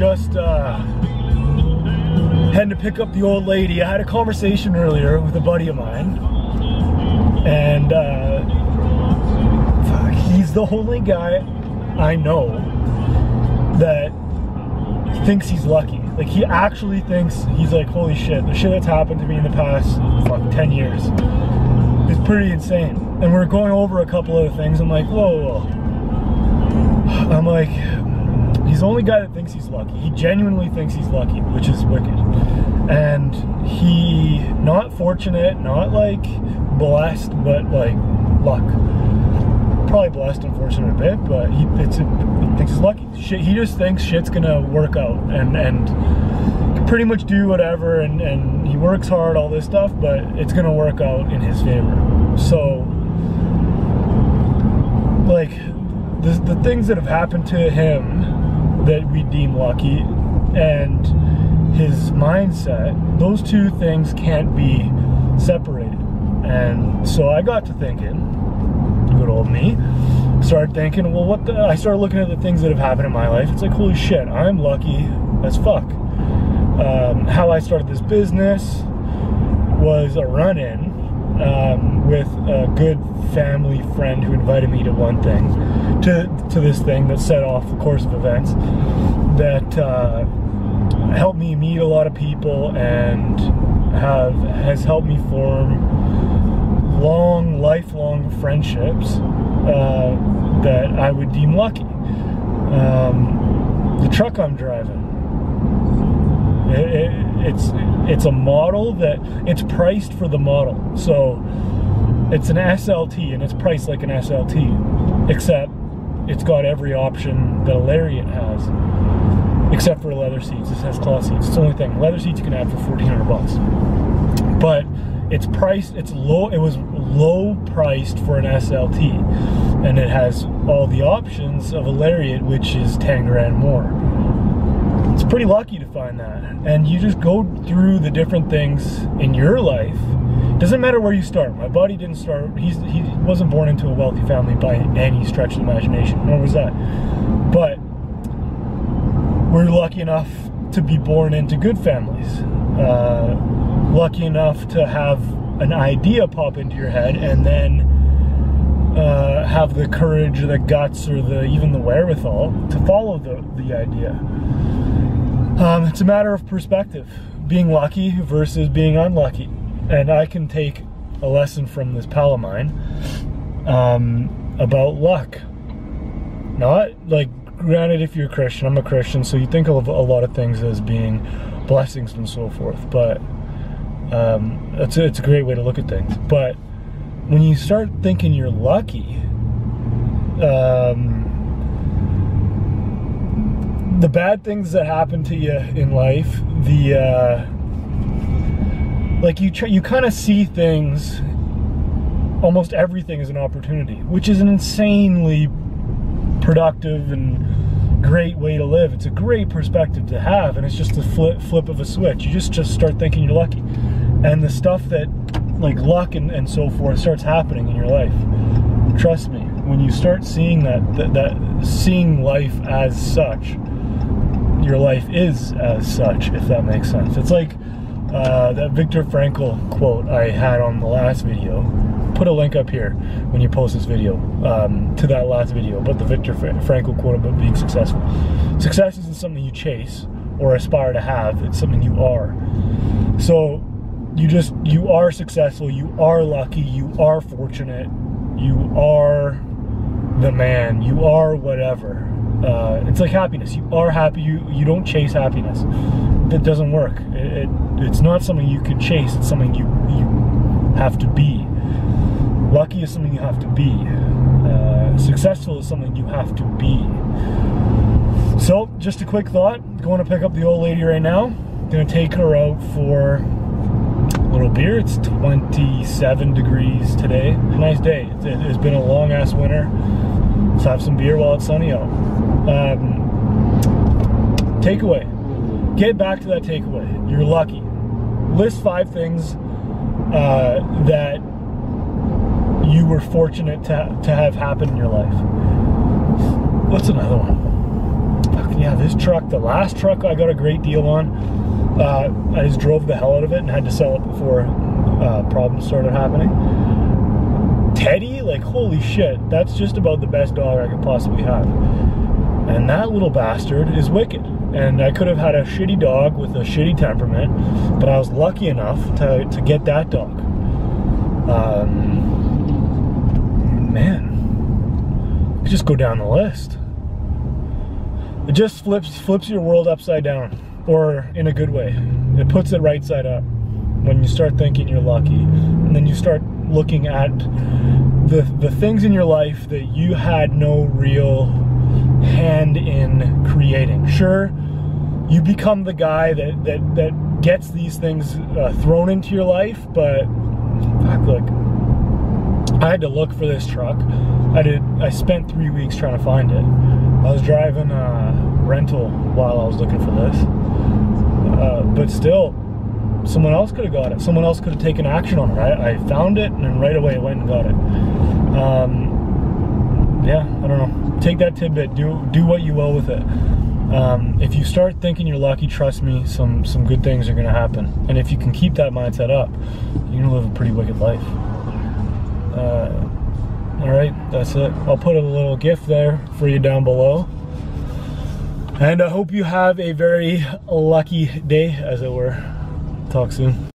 just uh, to pick up the old lady. I had a conversation earlier with a buddy of mine, and uh, he's the only guy I know that thinks he's lucky. Like he actually thinks he's like, holy shit, the shit that's happened to me in the past fuck 10 years is pretty insane. And we're going over a couple of things. I'm like, whoa, whoa. I'm like, he's the only guy that thinks he's lucky. He genuinely thinks he's lucky, which is wicked. And he not fortunate, not like blessed, but like luck. Probably blessed and fortunate a bit, but he, it's he thinks he's lucky. Shit, he just thinks shit's gonna work out and and pretty much do whatever and, and he works hard, all this stuff, but it's gonna work out in his favor. So like the, the things that have happened to him that we deem lucky and his mindset, those two things can't be separated. And so I got to thinking, good old me, started thinking, well, what the, I started looking at the things that have happened in my life. It's like, holy shit, I'm lucky as fuck. Um, how I started this business was a run in um, with a good family friend who invited me to one thing, to, to this thing that set off the course of events that uh, helped me meet a lot of people and have has helped me form long, lifelong friendships uh, that I would deem lucky. Um, the truck I'm driving, it, it, it's it's a model that it's priced for the model. So it's an SLT and it's priced like an SLT, except it's got every option that a Lariat has, except for leather seats. This has cloth seats. It's the only thing. Leather seats you can have for fourteen hundred bucks, but it's priced. It's low. It was low priced for an SLT, and it has all the options of a Lariat, which is ten grand more it's pretty lucky to find that. And you just go through the different things in your life. Doesn't matter where you start. My buddy didn't start. He's he wasn't born into a wealthy family by any stretch of imagination. Nor was that. But we're lucky enough to be born into good families. Uh, lucky enough to have an idea pop into your head and then uh, have the courage or the guts or the even the wherewithal to follow the, the idea. Um, it's a matter of perspective, being lucky versus being unlucky. And I can take a lesson from this pal of mine um, about luck. Not like, granted, if you're a Christian, I'm a Christian, so you think of a lot of things as being blessings and so forth. But um, it's, a, it's a great way to look at things. But when you start thinking you're lucky, um, the bad things that happen to you in life, the uh, like you try, you kind of see things, almost everything is an opportunity, which is an insanely productive and great way to live. It's a great perspective to have, and it's just a flip flip of a switch. You just just start thinking you're lucky, and the stuff that like luck and, and so forth starts happening in your life. Trust me, when you start seeing that, that, that seeing life as such, your life is as such, if that makes sense. It's like uh, that Viktor Frankl quote I had on the last video. Put a link up here when you post this video um, to that last video about the Viktor Frankl quote about being successful. Success isn't something you chase or aspire to have, it's something you are. So you just, you are successful, you are lucky, you are fortunate, you are the man, you are whatever uh, it's like happiness. You are happy. You you don't chase happiness. That doesn't work. It, it, it's not something you can chase. It's something you you have to be. Lucky is something you have to be. Uh, successful is something you have to be. So, just a quick thought. Going to pick up the old lady right now. Gonna take her out for a little beer. It's 27 degrees today. Nice day. It's been a long ass winter. Let's have some beer while it's sunny out. Um, takeaway. Get back to that takeaway. You're lucky. List five things uh, that you were fortunate to, to have happen in your life. What's another one? yeah, this truck, the last truck I got a great deal on, uh, I just drove the hell out of it and had to sell it before uh, problems started happening. Teddy, like, holy shit, that's just about the best dog I could possibly have. And that little bastard is wicked. And I could have had a shitty dog with a shitty temperament, but I was lucky enough to, to get that dog. Um, man, just go down the list. It just flips flips your world upside down, or in a good way. It puts it right side up when you start thinking you're lucky, and then you start looking at the the things in your life that you had no real hand in creating. Sure, you become the guy that that that gets these things uh, thrown into your life, but fuck, look, I had to look for this truck. I did. I spent three weeks trying to find it. I was driving a rental while I was looking for this, uh, but still, someone else could have got it. Someone else could have taken action on it. I, I found it and then right away I went and got it. Um, yeah, I don't know. Take that tidbit. Do do what you will with it. Um, if you start thinking you're lucky, trust me, some some good things are gonna happen. And if you can keep that mindset up, you're gonna live a pretty wicked life. Uh, all right, that's it. I'll put a little gift there for you down below. And I hope you have a very lucky day, as it were. Talk soon.